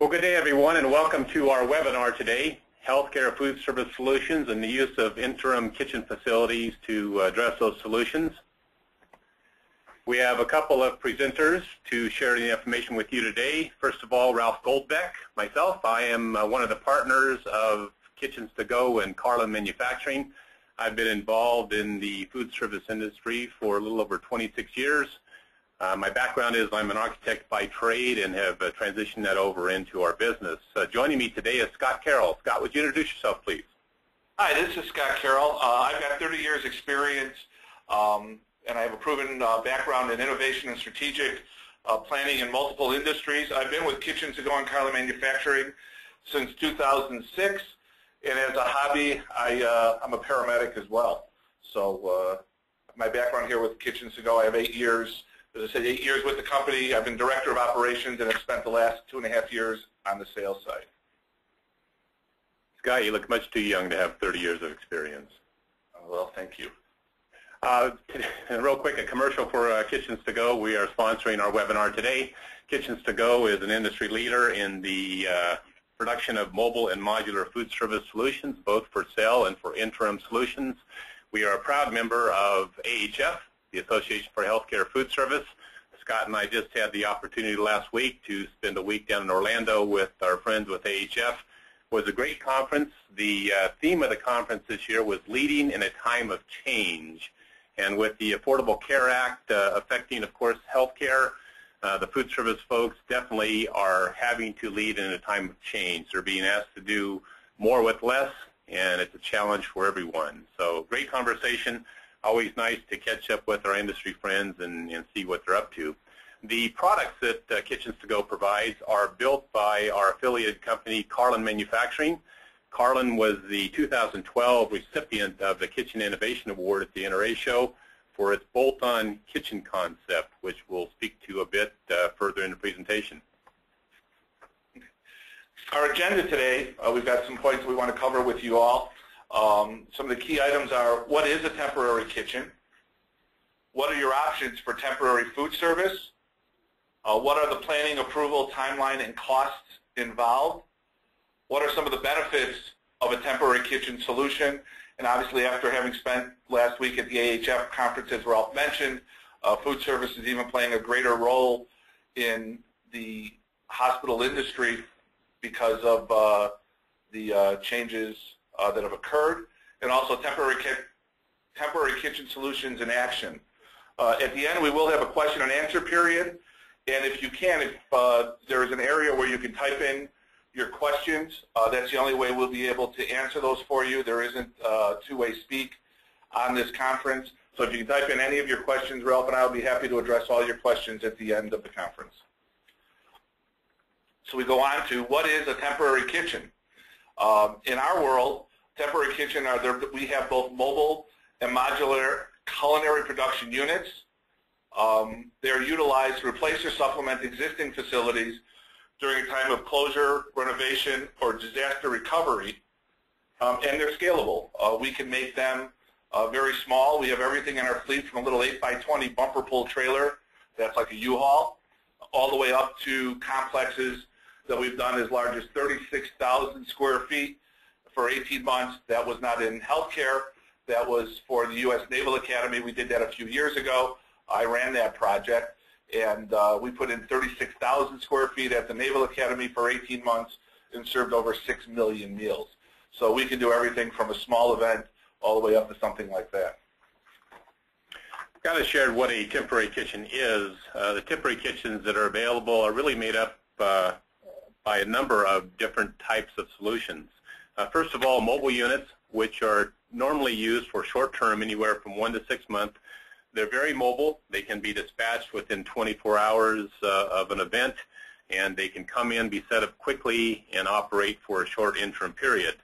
Well, good day, everyone, and welcome to our webinar today, Healthcare Food Service Solutions and the Use of Interim Kitchen Facilities to Address Those Solutions. We have a couple of presenters to share the information with you today. First of all, Ralph Goldbeck, myself. I am uh, one of the partners of Kitchens to Go and Carlin Manufacturing. I've been involved in the food service industry for a little over 26 years. Uh, my background is I'm an architect by trade and have uh, transitioned that over into our business. Uh, joining me today is Scott Carroll. Scott, would you introduce yourself, please? Hi, this is Scott Carroll. Uh, I've got 30 years experience um, and I have a proven uh, background in innovation and strategic uh, planning in multiple industries. I've been with Kitchen to Go and Carlin Manufacturing since 2006 and as a hobby, I, I'm a paramedic as well. So my background here with Kitchen to Go, I have eight years as I said, eight years with the company. I've been director of operations and have spent the last two and a half years on the sales side. Scott, you look much too young to have 30 years of experience. Oh, well, thank you. Uh, and real quick, a commercial for uh, Kitchens to Go. We are sponsoring our webinar today. Kitchens to Go is an industry leader in the uh, production of mobile and modular food service solutions, both for sale and for interim solutions. We are a proud member of AHF, the Association for Healthcare Food Service. Scott and I just had the opportunity last week to spend a week down in Orlando with our friends with AHF. It was a great conference. The uh, theme of the conference this year was leading in a time of change. And with the Affordable Care Act uh, affecting, of course, healthcare, uh, the food service folks definitely are having to lead in a time of change. They're being asked to do more with less, and it's a challenge for everyone. So great conversation always nice to catch up with our industry friends and, and see what they're up to. The products that uh, Kitchens to Go provides are built by our affiliated company, Carlin Manufacturing. Carlin was the 2012 recipient of the Kitchen Innovation Award at the NRA show for its bolt-on kitchen concept, which we'll speak to a bit uh, further in the presentation. Our agenda today, uh, we've got some points we want to cover with you all. Um, some of the key items are what is a temporary kitchen? What are your options for temporary food service? Uh, what are the planning, approval, timeline, and costs involved? What are some of the benefits of a temporary kitchen solution? And obviously, after having spent last week at the AHF conference, as Ralph mentioned, uh, food service is even playing a greater role in the hospital industry because of uh, the uh, changes uh, that have occurred, and also temporary, temporary kitchen solutions in action. Uh, at the end, we will have a question and answer period, and if you can, if uh, there is an area where you can type in your questions, uh, that's the only way we'll be able to answer those for you. There isn't uh, two-way speak on this conference. So if you can type in any of your questions, Ralph and I will be happy to address all your questions at the end of the conference. So we go on to what is a temporary kitchen? Um, in our world, temporary kitchen are there. We have both mobile and modular culinary production units. Um, they are utilized to replace or supplement existing facilities during a time of closure, renovation, or disaster recovery, um, and they're scalable. Uh, we can make them uh, very small. We have everything in our fleet from a little 8 by 20 bumper pull trailer that's like a U-Haul, all the way up to complexes that we've done as large as 36,000 square feet for 18 months. That was not in healthcare. That was for the U.S. Naval Academy. We did that a few years ago. I ran that project, and uh, we put in 36,000 square feet at the Naval Academy for 18 months and served over 6 million meals. So we can do everything from a small event all the way up to something like that. Kind of shared what a temporary kitchen is. Uh, the temporary kitchens that are available are really made up uh, by a number of different types of solutions. Uh, first of all, mobile units, which are normally used for short-term, anywhere from one to six months. They're very mobile. They can be dispatched within 24 hours uh, of an event, and they can come in, be set up quickly, and operate for a short interim period.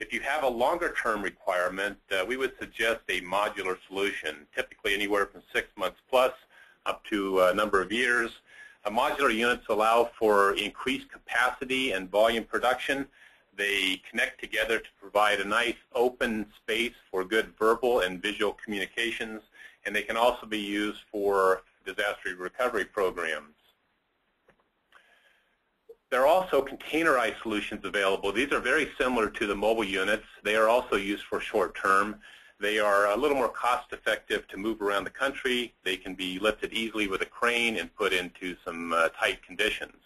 If you have a longer-term requirement, uh, we would suggest a modular solution, typically anywhere from six months plus up to a number of years. Modular units allow for increased capacity and volume production. They connect together to provide a nice open space for good verbal and visual communications, and they can also be used for disaster recovery programs. There are also containerized solutions available. These are very similar to the mobile units. They are also used for short term. They are a little more cost effective to move around the country. They can be lifted easily with a crane and put into some uh, tight conditions.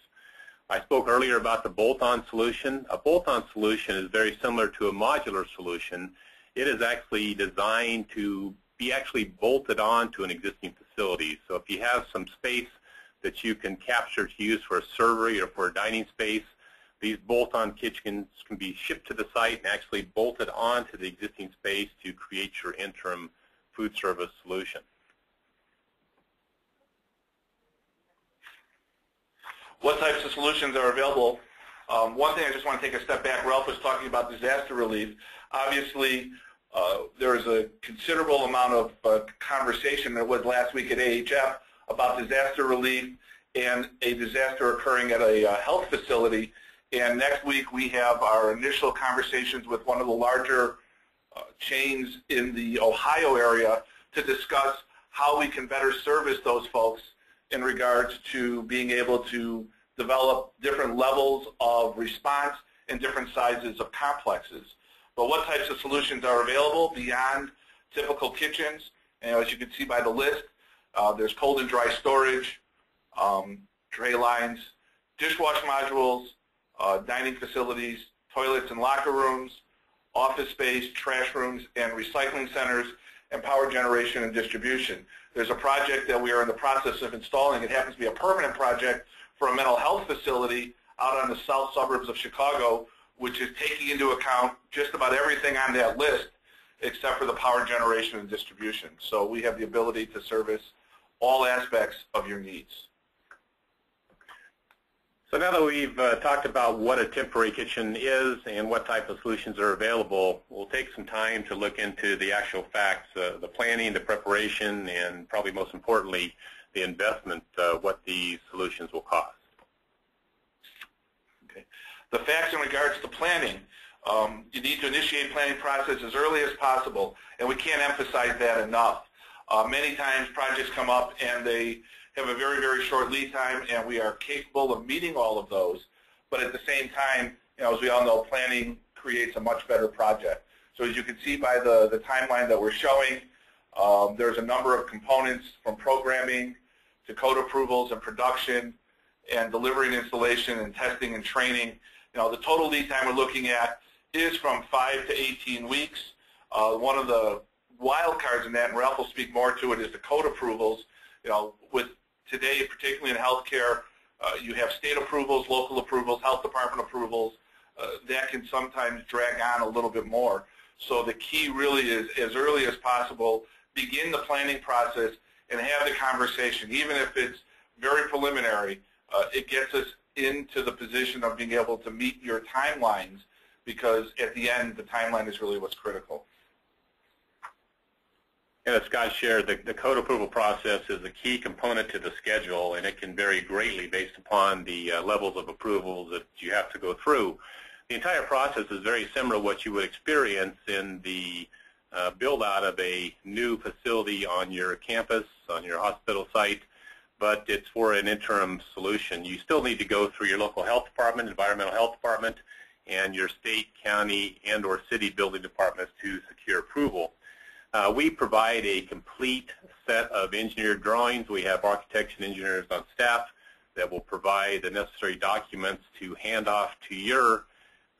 I spoke earlier about the bolt-on solution. A bolt-on solution is very similar to a modular solution. It is actually designed to be actually bolted on to an existing facility. So if you have some space that you can capture to use for a servery or for a dining space, these bolt-on kitchens can be shipped to the site and actually bolted onto the existing space to create your interim food service solution. What types of solutions are available? Um, one thing I just want to take a step back. Ralph was talking about disaster relief. Obviously, uh, there is a considerable amount of uh, conversation that was last week at AHF about disaster relief and a disaster occurring at a uh, health facility and next week we have our initial conversations with one of the larger uh, chains in the Ohio area to discuss how we can better service those folks in regards to being able to develop different levels of response and different sizes of complexes. But what types of solutions are available beyond typical kitchens? And as you can see by the list, uh, there's cold and dry storage, um, tray lines, dishwash modules, uh, dining facilities, toilets and locker rooms, office space, trash rooms, and recycling centers, and power generation and distribution. There's a project that we are in the process of installing. It happens to be a permanent project for a mental health facility out on the south suburbs of Chicago, which is taking into account just about everything on that list except for the power generation and distribution. So we have the ability to service all aspects of your needs. So now that we've uh, talked about what a temporary kitchen is and what type of solutions are available, we'll take some time to look into the actual facts, uh, the planning, the preparation, and probably most importantly, the investment, uh, what these solutions will cost. Okay. The facts in regards to planning, um, you need to initiate planning process as early as possible, and we can't emphasize that enough. Uh, many times projects come up and they have a very, very short lead time, and we are capable of meeting all of those. But at the same time, you know, as we all know, planning creates a much better project. So as you can see by the, the timeline that we're showing, um, there's a number of components from programming to code approvals and production and delivery and installation and testing and training. You know, the total lead time we're looking at is from 5 to 18 weeks. Uh, one of the wild cards in that, and Ralph will speak more to it, is the code approvals. You know, with today, particularly in healthcare, uh, you have state approvals, local approvals, health department approvals. Uh, that can sometimes drag on a little bit more. So the key really is, as early as possible, begin the planning process and have the conversation. Even if it's very preliminary, uh, it gets us into the position of being able to meet your timelines because at the end, the timeline is really what's critical. As Scott shared, the, the code approval process is a key component to the schedule, and it can vary greatly based upon the uh, levels of approvals that you have to go through. The entire process is very similar to what you would experience in the uh, build out of a new facility on your campus, on your hospital site, but it's for an interim solution. You still need to go through your local health department, environmental health department, and your state, county, and or city building departments to secure approval. Uh, we provide a complete set of engineered drawings. We have architects and engineers on staff that will provide the necessary documents to hand off to your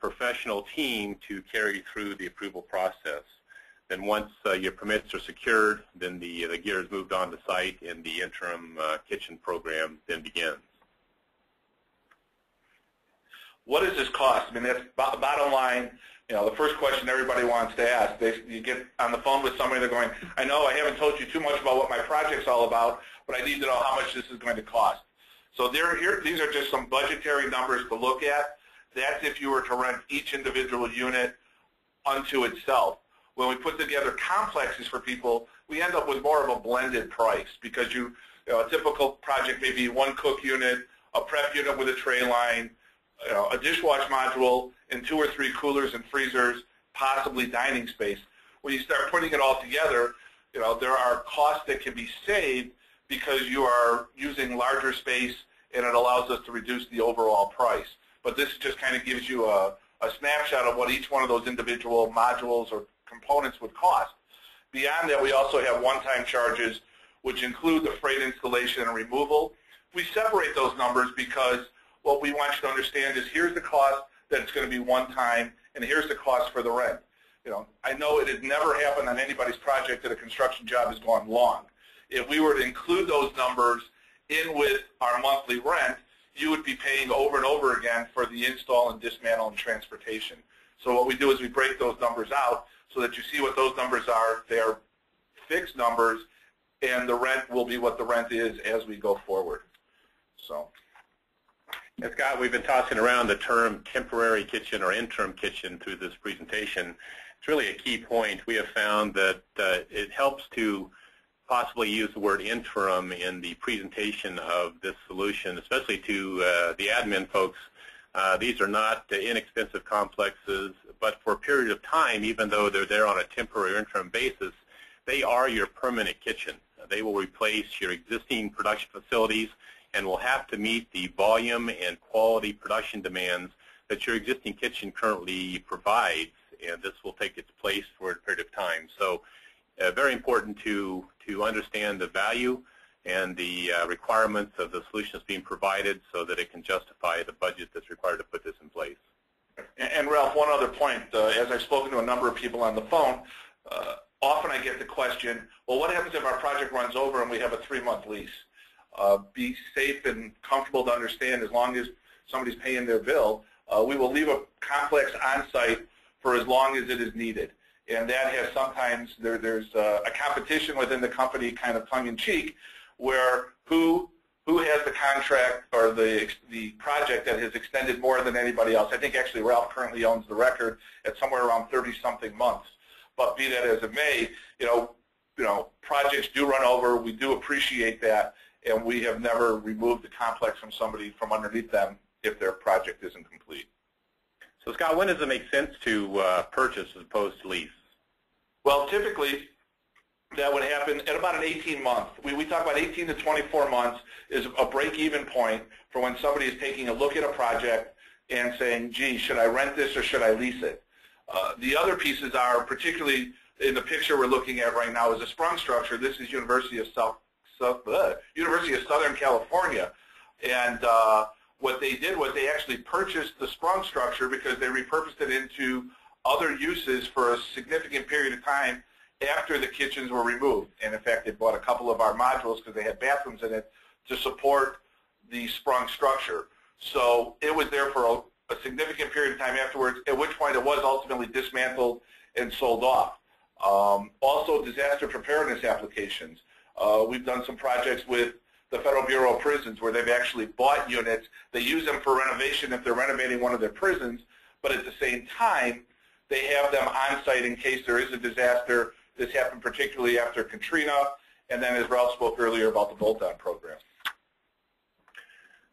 professional team to carry through the approval process. Then once uh, your permits are secured, then the, the gear is moved on to site and the interim uh, kitchen program then begins. What does this cost? I mean, that's bottom line you know, the first question everybody wants to ask, they, you get on the phone with somebody, they're going, I know I haven't told you too much about what my project's all about, but I need to know how much this is going to cost. So there, here, these are just some budgetary numbers to look at. That's if you were to rent each individual unit unto itself. When we put together complexes for people, we end up with more of a blended price because you, you know, a typical project may be one cook unit, a prep unit with a tray line, you know, a dishwash module, and two or three coolers and freezers, possibly dining space. When you start putting it all together, you know, there are costs that can be saved because you are using larger space and it allows us to reduce the overall price. but this just kind of gives you a, a snapshot of what each one of those individual modules or components would cost. Beyond that, we also have one-time charges, which include the freight installation and removal. We separate those numbers because what we want you to understand is here's the cost that it's going to be one time, and here's the cost for the rent. You know, I know it has never happened on anybody's project that a construction job has gone long. If we were to include those numbers in with our monthly rent, you would be paying over and over again for the install and dismantle and transportation. So what we do is we break those numbers out so that you see what those numbers are. They are fixed numbers, and the rent will be what the rent is as we go forward. So. Scott, we've been tossing around the term temporary kitchen or interim kitchen through this presentation. It's really a key point. We have found that uh, it helps to possibly use the word interim in the presentation of this solution, especially to uh, the admin folks. Uh, these are not inexpensive complexes, but for a period of time, even though they're there on a temporary interim basis, they are your permanent kitchen. They will replace your existing production facilities and will have to meet the volume and quality production demands that your existing kitchen currently provides, and this will take its place for a period of time. So uh, very important to, to understand the value and the uh, requirements of the solutions being provided so that it can justify the budget that's required to put this in place. And, and Ralph, one other point, uh, as I've spoken to a number of people on the phone, uh, often I get the question, well, what happens if our project runs over and we have a three-month lease? Uh, be safe and comfortable to understand as long as somebody's paying their bill, uh, we will leave a complex on site for as long as it is needed and that has sometimes there, there's a, a, competition within the company, kind of tongue-in-cheek, where who who has the contract or the the project that has extended more than anybody else. I think actually Ralph currently owns the record at somewhere around 30-something months. But be that as it may, you know, you know, projects do run over. We do appreciate that, and we have never removed the complex from somebody from underneath them if their project isn't complete. So Scott, when does it make sense to uh, purchase as opposed to lease? Well, typically, that would happen at about an 18 month. We, we talk about 18 to 24 months is a break-even point for when somebody is taking a look at a project and saying, gee, should I rent this or should I lease it? Uh, the other pieces are, particularly in the picture we're looking at right now, is a sprung structure. This is University of South, South uh, University of Southern California, and uh, what they did was they actually purchased the sprung structure because they repurposed it into other uses for a significant period of time after the kitchens were removed. And in fact, they bought a couple of our modules because they had bathrooms in it to support the sprung structure. So it was there for a, a, significant period of time afterwards, at which point it was ultimately dismantled and sold off. Um, also, disaster preparedness applications. Uh, we've done some projects with the Federal Bureau of Prisons where they've actually bought units. They use them for renovation if they're renovating one of their prisons, but at the same time, they have them on site in case there is a disaster. This happened particularly after Katrina, and then as Ralph spoke earlier about the bolt-on program.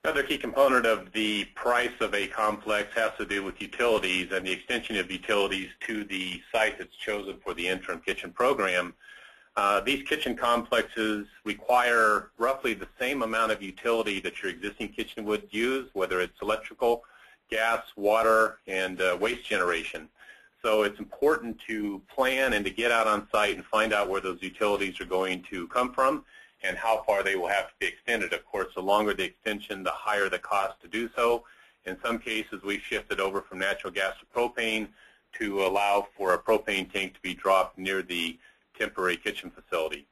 Another key component of the price of a complex has to do with utilities and the extension of utilities to the site that's chosen for the interim kitchen program. Uh, these kitchen complexes require roughly the same amount of utility that your existing kitchen would use, whether it's electrical, gas, water, and uh, waste generation. So it's important to plan and to get out on site and find out where those utilities are going to come from and how far they will have to be extended. Of course, the longer the extension, the higher the cost to do so. In some cases, we've shifted over from natural gas to propane to allow for a propane tank to be dropped near the temporary kitchen facility.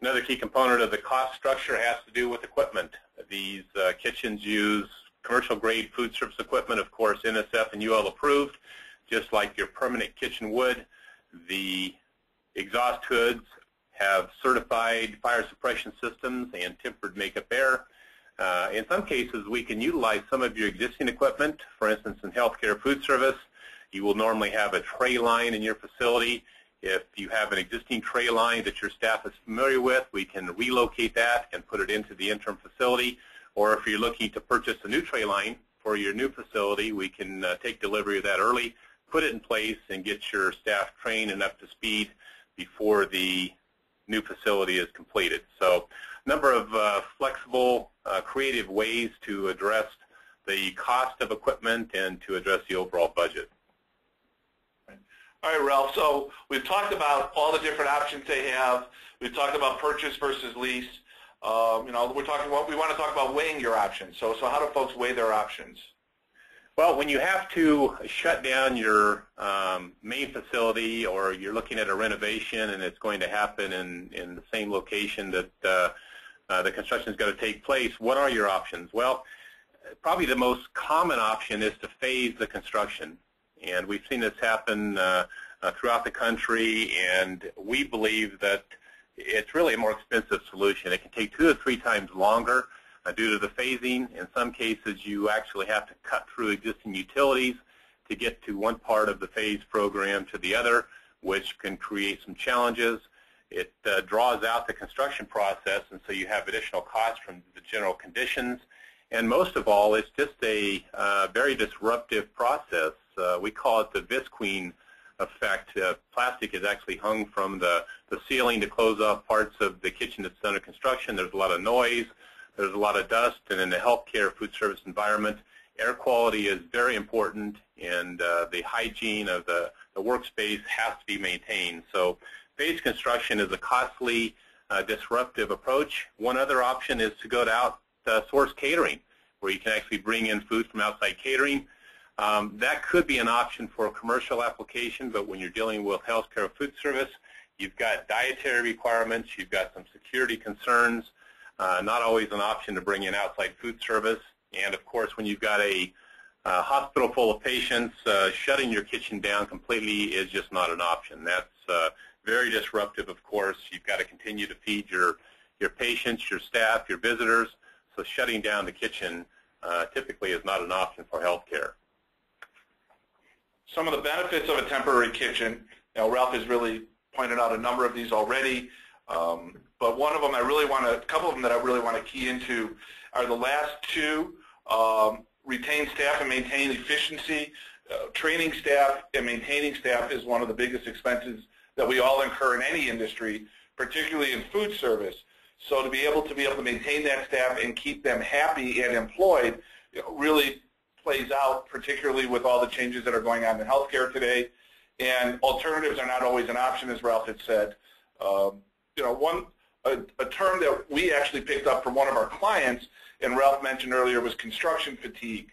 Another key component of the cost structure has to do with equipment. These uh, kitchens use commercial grade food service equipment, of course, NSF and UL approved just like your permanent kitchen would. The exhaust hoods have certified fire suppression systems and tempered makeup air. Uh, in some cases, we can utilize some of your existing equipment. For instance, in healthcare food service, you will normally have a tray line in your facility. If you have an existing tray line that your staff is familiar with, we can relocate that and put it into the interim facility. Or if you're looking to purchase a new tray line for your new facility, we can uh, take delivery of that early put it in place and get your staff trained and up to speed before the new facility is completed. So a number of uh, flexible, uh, creative ways to address the cost of equipment and to address the overall budget. All right, Ralph. So we've talked about all the different options they have. We've talked about purchase versus lease. Um, you know, we're talking about, we want to talk about weighing your options. So, so how do folks weigh their options? Well, when you have to shut down your um, main facility or you're looking at a renovation and it's going to happen in, in the same location that uh, uh, the construction is going to take place, what are your options? Well, probably the most common option is to phase the construction. And we've seen this happen uh, uh throughout the country, and we believe that it's really a more expensive solution. It can take two to three times longer uh, due to the phasing. In some cases, you actually have to cut through existing utilities to get to one part of the phase program to the other, which can create some challenges. It uh, draws out the construction process, and so you have additional costs from the general conditions. And most of all, it's just a uh, very disruptive process. Uh, we call it the visqueen effect. Uh, plastic is actually hung from the, the ceiling to close off parts of the kitchen that's under construction. There's a lot of noise. There's a lot of dust. And in the healthcare food service environment, air quality is very important, and uh, the hygiene of the, the workspace has to be maintained. So phase construction is a costly, uh, disruptive approach. One other option is to go to outsource catering, where you can actually bring in food from outside catering. Um, that could be an option for a commercial application, but when you're dealing with healthcare food service, you've got dietary requirements, you've got some security concerns, uh, not always an option to bring in outside food service. And of course, when you've got a uh, hospital full of patients, uh, shutting your kitchen down completely is just not an option. That's uh, very disruptive, of course. You've got to continue to feed your, your patients, your staff, your visitors. So shutting down the kitchen uh, typically is not an option for healthcare some of the benefits of a temporary kitchen, you know, Ralph has really pointed out a number of these already, um, but one of them I really want to, a couple of them that I really want to key into are the last two, um, retain staff and maintain efficiency. Uh, training staff and maintaining staff is one of the biggest expenses that we all incur in any industry, particularly in food service. So to be able to be able to maintain that staff and keep them happy and employed you know, really plays out, particularly with all the changes that are going on in healthcare today. And alternatives are not always an option, as Ralph had said. Um, you know, one a, a, term that we actually picked up from one of our clients, and Ralph mentioned earlier, was construction fatigue.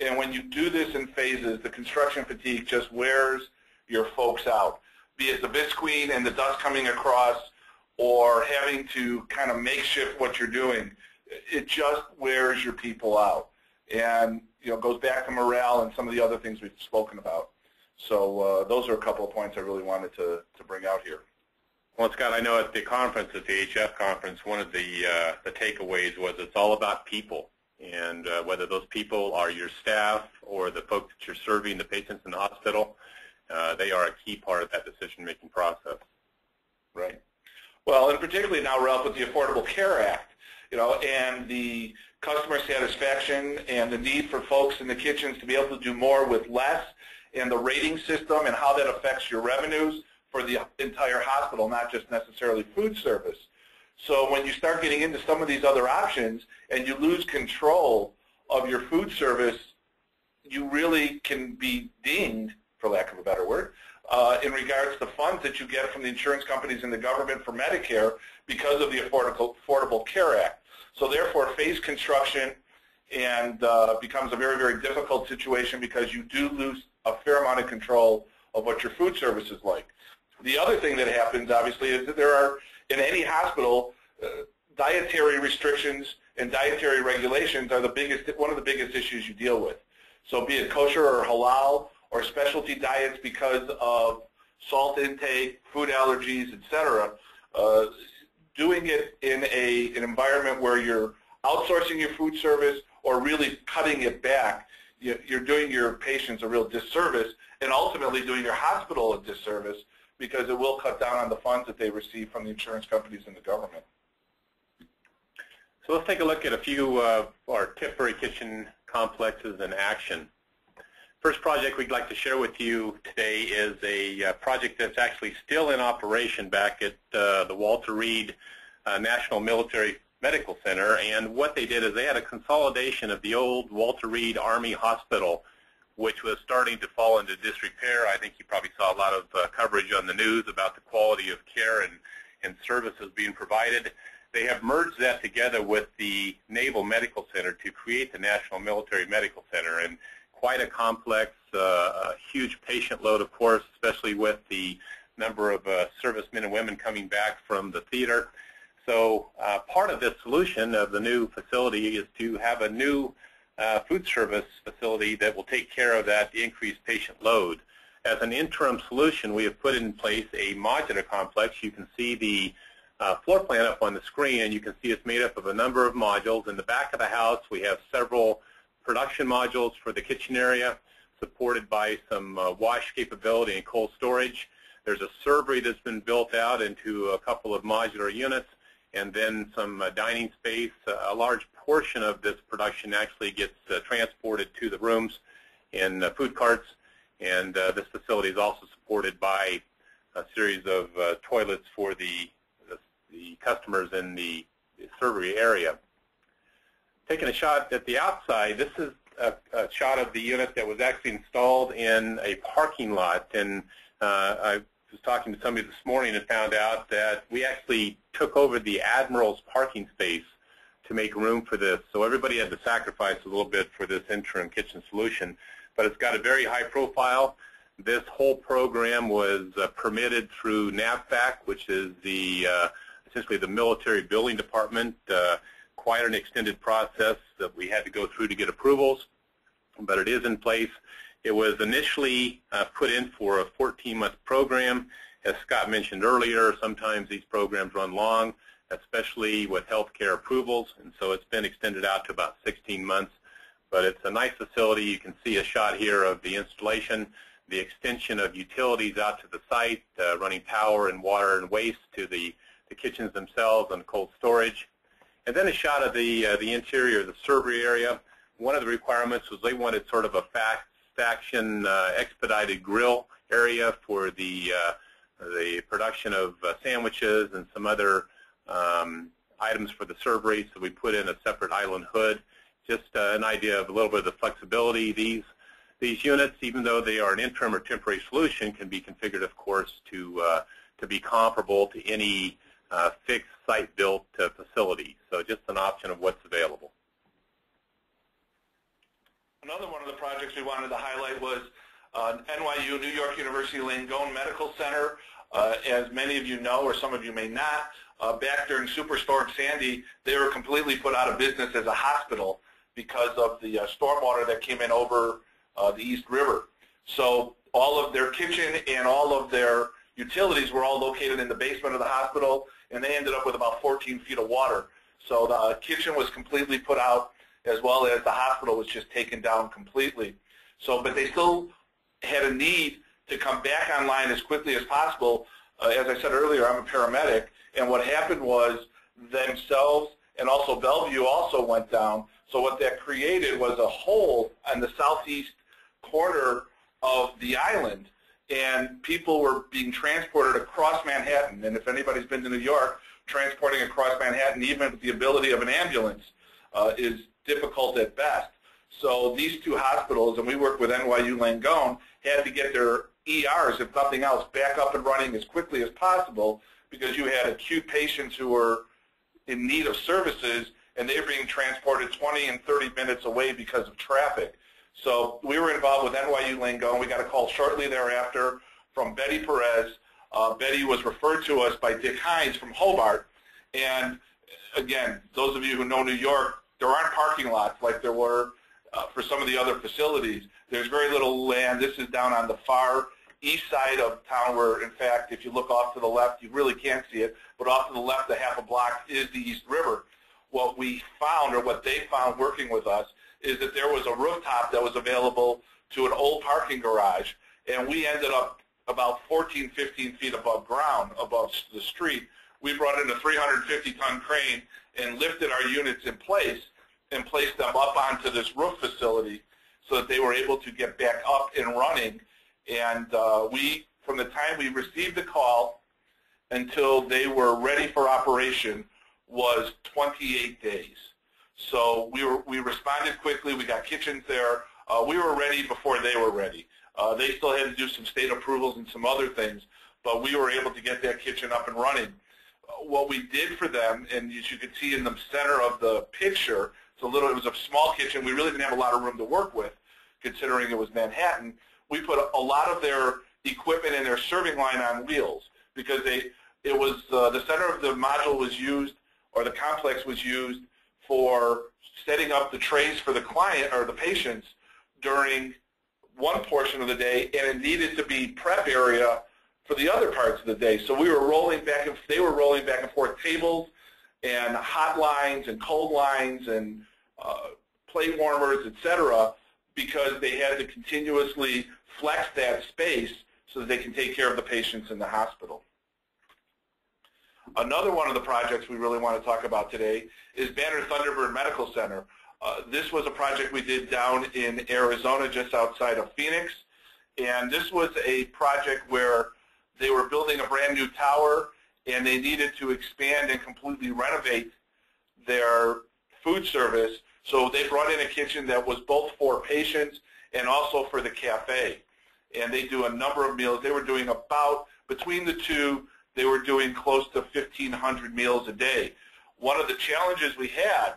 And when you do this in phases, the construction fatigue just wears your folks out, be it the visqueen and the dust coming across or having to kind of makeshift what you're doing. It just wears your people out. And you know, goes back to morale and some of the other things we've spoken about. So uh, those are a couple of points I really wanted to, to bring out here. Well, Scott, I know at the conference, at the AHF conference, one of the, uh, the takeaways was it's all about people. And uh, whether those people are your staff or the folks that you're serving, the patients in the hospital, uh, they are a key part of that decision-making process. Right. Well, and particularly now, Ralph, with the Affordable Care Act, you know, and the customer satisfaction and the need for folks in the kitchens to be able to do more with less and the rating system and how that affects your revenues for the entire hospital, not just necessarily food service. So when you start getting into some of these other options and you lose control of your food service, you really can be dinged, for lack of a better word, uh, in regards to funds that you get from the insurance companies and the government for Medicare because of the Affordable, Affordable Care Act. So therefore, phase construction and uh, becomes a very, very difficult situation because you do lose a fair amount of control of what your food service is like. The other thing that happens, obviously, is that there are, in any hospital, uh, dietary restrictions and dietary regulations are the biggest, one of the biggest issues you deal with. So be it kosher or halal or specialty diets because of salt intake, food allergies, etc. Uh, doing it in a, an environment where you're outsourcing your food service or really cutting it back, you're doing your patients a real disservice and ultimately doing your hospital a disservice because it will cut down on the funds that they receive from the insurance companies and the government. So let's take a look at a few of our temporary kitchen complexes in action. First project we'd like to share with you today is a uh, project that's actually still in operation back at uh, the Walter Reed uh, National Military Medical Center. And what they did is they had a consolidation of the old Walter Reed Army Hospital, which was starting to fall into disrepair. I think you probably saw a lot of uh, coverage on the news about the quality of care and, and services being provided. They have merged that together with the Naval Medical Center to create the National Military Medical Center. And quite a complex, uh, a huge patient load, of course, especially with the number of uh, servicemen and women coming back from the theater. So uh, part of this solution of the new facility is to have a new uh, food service facility that will take care of that increased patient load. As an interim solution, we have put in place a modular complex. You can see the uh, floor plan up on the screen, and you can see it's made up of a number of modules. In the back of the house, we have several production modules for the kitchen area, supported by some uh, wash capability and cold storage. There's a servery that's been built out into a couple of modular units, and then some uh, dining space. Uh, a large portion of this production actually gets uh, transported to the rooms in uh, food carts, and uh, this facility is also supported by a series of toilets for the, the, the customers in the servery area. Taking a shot at the outside, this is a, a, shot of the unit that was actually installed in a parking lot, and I was talking to somebody this morning and found out that we actually took over the Admiral's parking space to make room for this. So everybody had to sacrifice a little bit for this interim kitchen solution. But it's got a very high profile. This whole program was uh, permitted through NAVFAC, which is the uh, essentially the military building department. Uh, quite an extended process that we had to go through to get approvals, but it is in place. It was initially uh, put in for a 14-month program. As Scott mentioned earlier, sometimes these programs run long, especially with healthcare approvals, and so it's been extended out to about 16 months. But it's a nice facility. You can see a shot here of the installation, the extension of utilities out to the site, uh, running power and water and waste to the, the kitchens themselves and cold storage. And then a shot of the, uh, the interior of the servery area. One of the requirements was they wanted sort of a fast action uh, expedited grill area for the uh, the production of uh, sandwiches and some other um, items for the servery. So we put in a separate island hood. Just an idea of a little bit of the flexibility. These these units, even though they are an interim or temporary solution, can be configured, of course, to uh, to be comparable to any uh, fixed site-built facility. So just an option of what's available. Another one of the projects we wanted to highlight was uh, NYU, New York University Langone Medical Center. Uh, as many of you know, or some of you may not, uh, back during Superstorm Sandy, they were completely put out of business as a hospital because of the uh, stormwater that came in over uh, the East River. So all of their kitchen and all of their utilities were all located in the basement of the hospital, and they ended up with about 14 feet of water. So the kitchen was completely put out as well as the hospital was just taken down completely. So, but they still had a need to come back online as quickly as possible. Uh, as I said earlier, I'm a paramedic, and what happened was themselves and also Bellevue also went down. So what that created was a hole on the southeast corner of the island, and people were being transported across Manhattan. And if anybody's been to New York, transporting across Manhattan, even with the ability of an ambulance, uh, is difficult at best. So these two hospitals, and we work with NYU Langone, had to get their ERs, if nothing else, back up and running as quickly as possible because you had acute patients who were in need of services and they were being transported 20 and 30 minutes away because of traffic. So we were involved with NYU Langone. We got a call shortly thereafter from Betty Perez. Uh, Betty was referred to us by Dick Hines from Hobart. And again, those of you who know New York, there aren't parking lots like there were uh, for some of the other facilities. There's very little land. This is down on the far east side of town where, in fact, if you look off to the left, you really can't see it, but off to the left a half a block is the East River. What we found, or what they found working with us, is that there was a rooftop that was available to an old parking garage, and we ended up about 14, 15 feet above ground, above the street. We brought in a 350-ton crane and lifted our units in place and placed them up onto this roof facility so that they were able to get back up and running. And uh, we, from the time we received the call until they were ready for operation, was 28 days. So we were we responded quickly. We got kitchens there. Uh, we were ready before they were ready. Uh, they still had to do some state approvals and some other things, but we were able to get that kitchen up and running. Uh, what we did for them, and as you can see in the center of the picture, it's a little. It was a small kitchen. We really didn't have a lot of room to work with, considering it was Manhattan. We put a, a lot of their equipment and their serving line on wheels because they it was uh, the center of the module was used or the complex was used for setting up the trays for the client or the patients during one portion of the day, and it needed to be prep area for the other parts of the day. So we were rolling back and they were rolling back and forth tables and hot lines and cold lines and uh, plate warmers, etc., because they had to continuously flex that space so that they can take care of the patients in the hospital. Another one of the projects we really want to talk about today is Banner Thunderbird Medical Center. Uh, this was a project we did down in Arizona just outside of Phoenix. And this was a project where they were building a brand new tower and they needed to expand and completely renovate their food service. So they brought in a kitchen that was both for patients and also for the cafe. And they do a number of meals. They were doing about, between the two, they were doing close to 1,500 meals a day. One of the challenges we had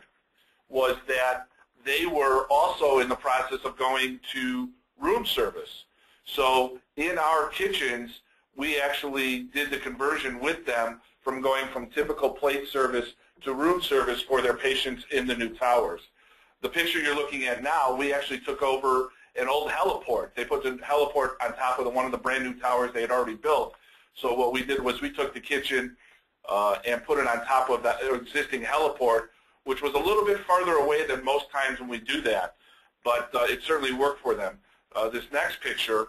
was that they were also in the process of going to room service. So in our kitchens, we actually did the conversion with them from going from typical plate service to room service for their patients in the new towers. The picture you're looking at now, we actually took over an old heliport. They put the heliport on top of the, one of the brand new towers they had already built. So what we did was we took the kitchen uh, and put it on top of that existing heliport which was a little bit farther away than most times when we do that, but uh, it certainly worked for them. Uh, this next picture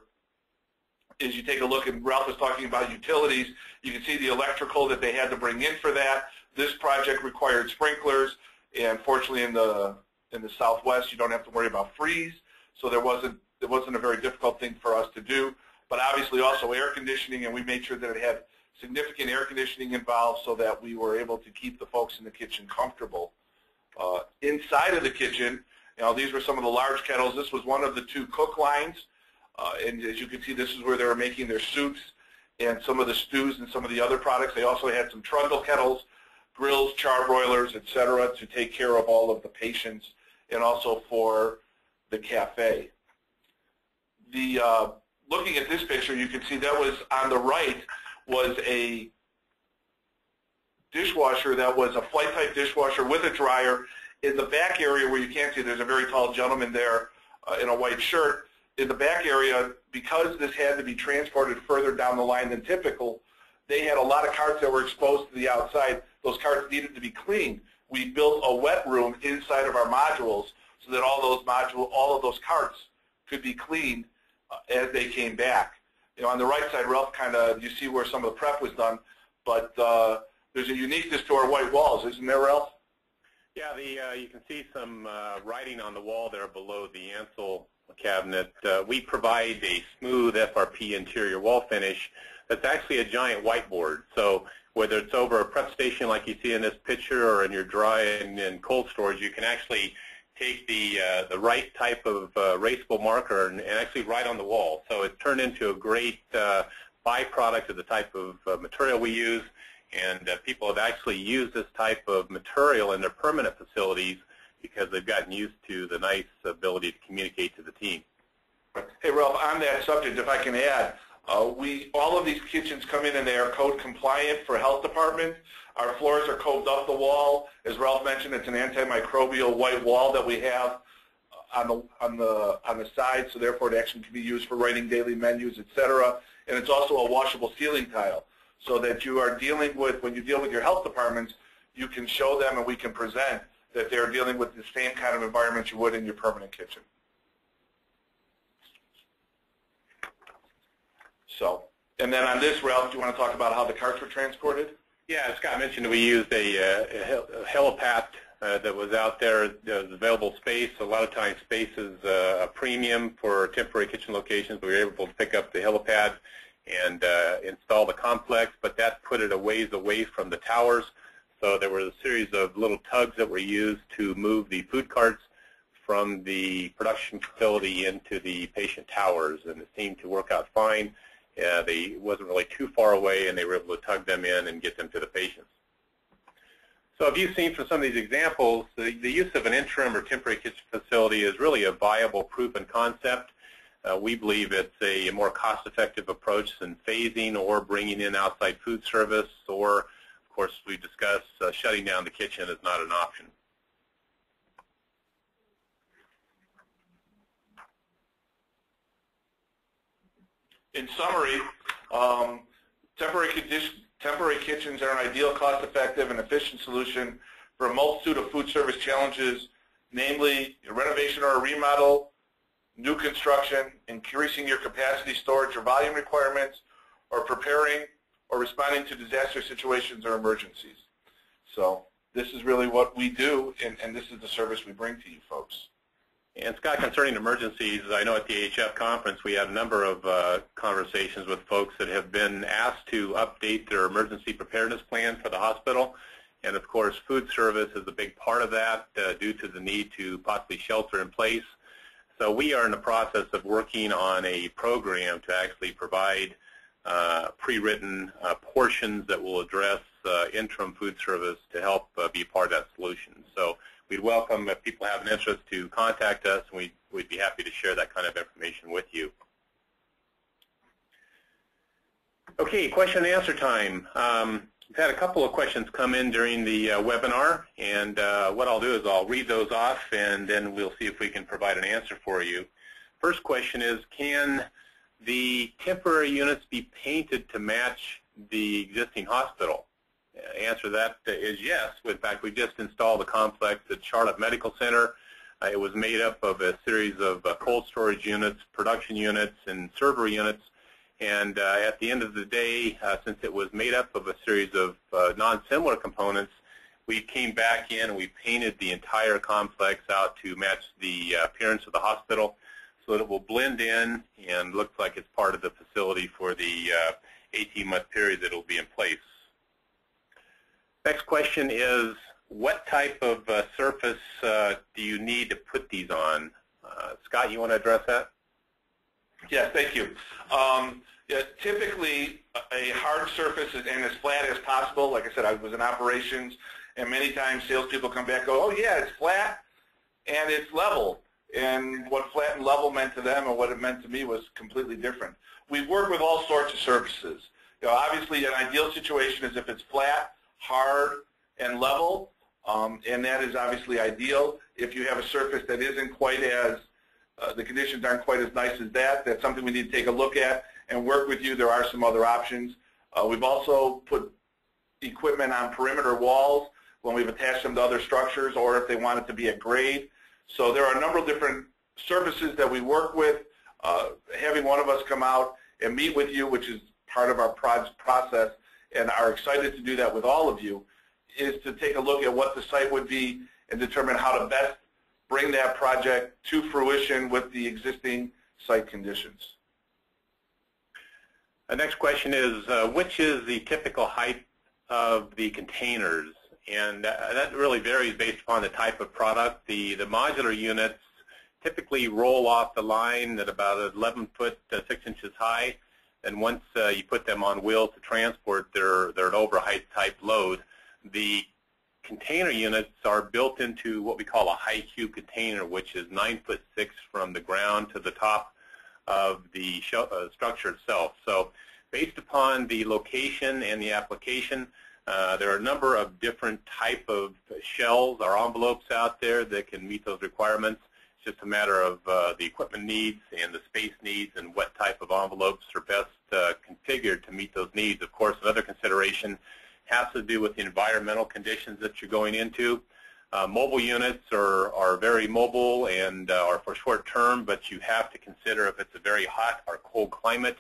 is you take a look, and Ralph was talking about utilities. You can see the electrical that they had to bring in for that. This project required sprinklers, and fortunately in the in the Southwest, you don't have to worry about freeze, so there wasn't it wasn't a very difficult thing for us to do. But obviously also air conditioning, and we made sure that it had significant air conditioning involved so that we were able to keep the folks in the kitchen comfortable. Uh, inside of the kitchen, you know, these were some of the large kettles. This was one of the two cook lines. Uh, and as you can see, this is where they were making their soups and some of the stews and some of the other products. They also had some trunnion kettles, grills, charbroilers, etc., to take care of all of the patients and also for the cafe. The uh, looking at this picture, you can see that was on the right was a dishwasher that was a flight type dishwasher with a dryer. In the back area where you can't see, there's a very tall gentleman there uh, in a white shirt. In the back area, because this had to be transported further down the line than typical, they had a lot of carts that were exposed to the outside. Those carts needed to be cleaned. We built a wet room inside of our modules so that all those module, all of those carts could be cleaned as they came back. You know, on the right side, Ralph kind of, you see where some of the prep was done, but uh, there's a uniqueness to our white walls, isn't there, Ralph? Yeah, the, uh, you can see some uh, writing on the wall there below the Ansul cabinet. Uh, we provide a smooth FRP interior wall finish that's actually a giant whiteboard. So whether it's over a prep station like you see in this picture or in your dry and, and cold storage, you can actually take the uh, the right type of uh, erasable marker and, and, actually write on the wall. So it's turned into a great uh, byproduct of the type of uh, material we use and uh, people have actually used this type of material in their permanent facilities because they've gotten used to the nice ability to communicate to the team. Hey, Ralph, on that subject, if I can add, uh, we all of these kitchens come in and they are code compliant for health department. Our floors are coved up the wall. As Ralph mentioned, it's an antimicrobial white wall that we have on the on the on the side, so therefore it actually can be used for writing daily menus, etc. And it's also a washable ceiling tile so that you are dealing with, when you deal with your health departments, you can show them and we can present that they're dealing with the same kind of environment you would in your permanent kitchen. So, and then on this, Ralph, do you want to talk about how the carts were transported? Yeah, Scott mentioned, we used a, uh, a helipad uh, that was out there. There was available space. A lot of times space is uh, a premium for temporary kitchen locations. We were able to pick up the helipad and uh, install the complex, but that put it a ways away from the towers. So there were a series of little tugs that were used to move the food carts from the production facility into the patient towers, and it seemed to work out fine. Uh, they wasn't really too far away, and they were able to tug them in and get them to the patients. So if you've seen from some of these examples, the, the use of an interim or temporary kitchen facility is really a viable proof proven concept. Uh, we believe it's a more cost-effective approach than phasing or bringing in outside food service, or, of course, we discussed uh, shutting down the kitchen is not an option. In summary, um, temporary, temporary kitchens are an ideal, cost-effective, and efficient solution for a multitude of food service challenges, namely renovation or a remodel, new construction, increasing your capacity, storage, or volume requirements, or preparing or responding to disaster situations or emergencies. So this is really what we do, and, and this is the service we bring to you folks. And Scott, concerning emergencies, I know at the AHF conference we had a number of uh, conversations with folks that have been asked to update their emergency preparedness plan for the hospital. And of course, food service is a big part of that uh, due to the need to possibly shelter in place. So we are in the process of working on a program to actually provide uh, pre-written uh, portions that will address uh, interim food service to help uh, be part of that solution. So we'd welcome if people have an interest to contact us, and we'd, we'd be happy to share that kind of information with you. Okay, question and answer time. Um, we've had a couple of questions come in during the uh, webinar, and uh, what I'll do is I'll read those off, and then we'll see if we can provide an answer for you. First question is, can the temporary units be painted to match the existing hospital? Answer to that is yes. In fact, we just installed a complex at Charlotte Medical Center. Uh, it was made up of a series of uh, cold storage units, production units, and server units. And uh, at the end of the day, uh, since it was made up of a series of uh, non-similar components, we came back in and we painted the entire complex out to match the uh, appearance of the hospital so that it will blend in and look like it's part of the facility for the 18-month period that it will be in place. Next question is, what type of uh, surface uh, do you need to put these on? Uh, Scott, you want to address that? Yes, thank you. Um, yeah, typically, a hard surface and as flat as possible. Like I said, I was in operations, and many times salespeople come back and go, oh, yeah, it's flat and it's level. And what flat and level meant to them and what it meant to me was completely different. We work with all sorts of surfaces. You know, obviously, an ideal situation is if it's flat hard, and level, um, and that is obviously ideal. If you have a surface that isn't quite as, uh, the conditions aren't quite as nice as that, that's something we need to take a look at and work with you. There are some other options. Uh, we've also put equipment on perimeter walls when we've attached them to other structures or if they want it to be a grade. So there are a number of different services that we work with. Uh, having one of us come out and meet with you, which is part of our process, and are excited to do that with all of you, is to take a look at what the site would be and determine how to best bring that project to fruition with the existing site conditions. The next question is, uh, which is the typical height of the containers? And uh, that really varies based upon the type of product. The, the modular units typically roll off the line at about 11 foot, uh, 6 inches high and once uh, you put them on wheels to transport, they're an overheight type load. The container units are built into what we call a high cube container, which is 9 foot 6 from the ground to the top of the uh, structure itself. So based upon the location and the application, uh, there are a number of different type of shells or envelopes out there that can meet those requirements just a matter of uh, the equipment needs and the space needs and what type of envelopes are best uh, configured to meet those needs. Of course, another consideration has to do with the environmental conditions that you're going into. Uh, mobile units are, are very mobile and uh, are for short term, but you have to consider if it's a very hot or cold climate.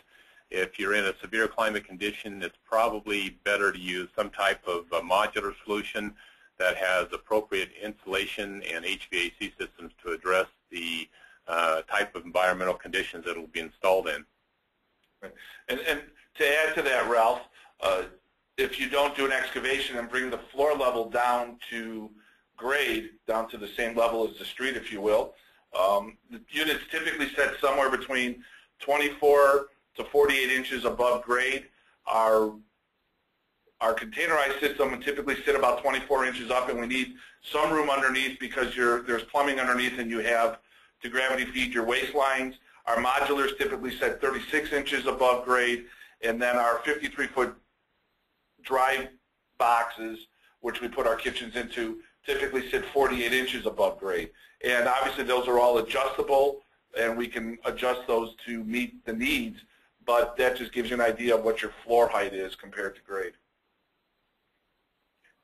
If you're in a severe climate condition, it's probably better to use some type of uh, modular solution that has appropriate insulation and HVAC systems to address the uh, type of environmental conditions that it will be installed in. And, and to add to that, Ralph, uh, if you don't do an excavation and bring the floor level down to grade, down to the same level as the street, if you will. Um, the units typically set somewhere between 24 to 48 inches above grade. Our our containerized system typically sit about 24 inches up, and we need some room underneath because there's plumbing underneath, and you have to gravity feed your waste lines. Our modulars typically set 36 inches above grade, and then our 53-foot dry boxes, which we put our kitchens into, typically sit 48 inches above grade. And obviously those are all adjustable and we can adjust those to meet the needs, but that just gives you an idea of what your floor height is compared to grade.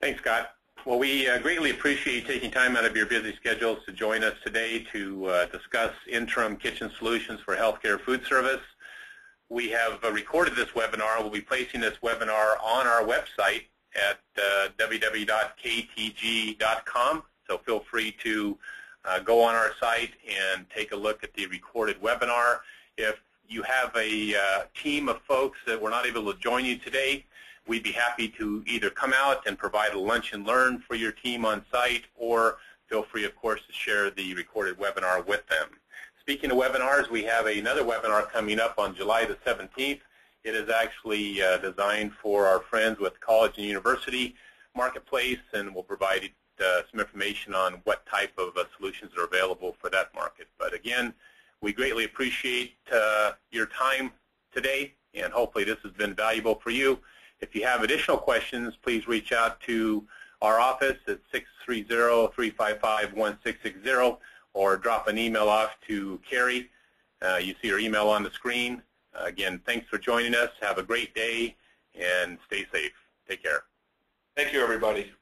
Thanks, Scott. Well, we uh, greatly appreciate you taking time out of your busy schedules to join us today to uh, discuss interim kitchen solutions for healthcare food service. We have uh, recorded this webinar. We'll be placing this webinar on our website at uh, www.ktg.com. So feel free to uh, go on our site and take a look at the recorded webinar. If you have a uh, team of folks that were not able to join you today, we'd be happy to either come out and provide a lunch and learn for your team on site or feel free, of course, to share the recorded webinar with them. Speaking of webinars, we have another webinar coming up on July the 17th. It is actually uh, designed for our friends with college and university marketplace, and we'll provide uh, some information on what type of uh, solutions are available for that market. But again, we greatly appreciate uh, your time today, and hopefully this has been valuable for you. If you have additional questions, please reach out to our office at 630-355-1660 or drop an email off to Carrie. Uh, you see her email on the screen. Uh, again, thanks for joining us. Have a great day and stay safe. Take care. Thank you, everybody.